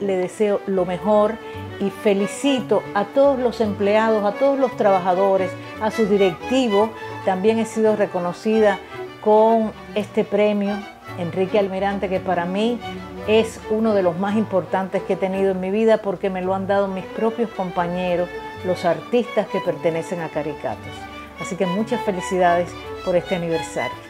le deseo lo mejor y felicito a todos los empleados, a todos los trabajadores, a sus directivos. También he sido reconocida con este premio, Enrique Almirante, que para mí es uno de los más importantes que he tenido en mi vida porque me lo han dado mis propios compañeros, los artistas que pertenecen a Caricatos. Así que muchas felicidades por este aniversario.